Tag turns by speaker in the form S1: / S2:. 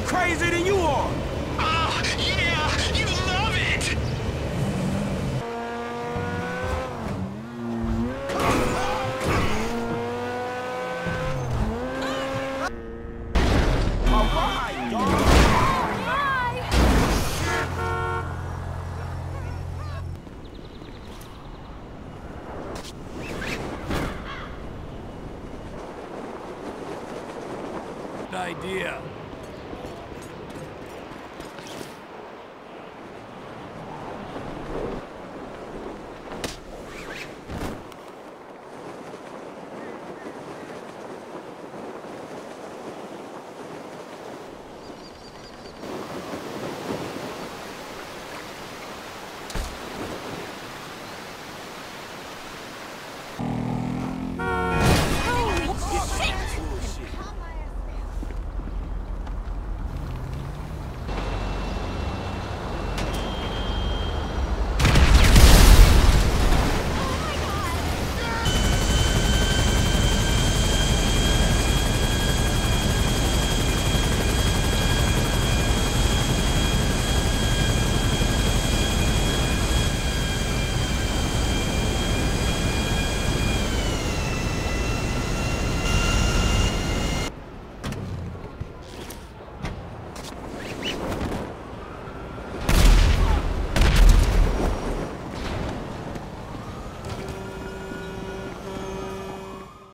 S1: crazier than you are.
S2: Oh, yeah, you love it!
S1: All right.
S3: Good idea.